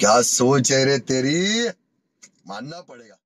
क्या सोच है रे तेरी? मानना पड़ेगा।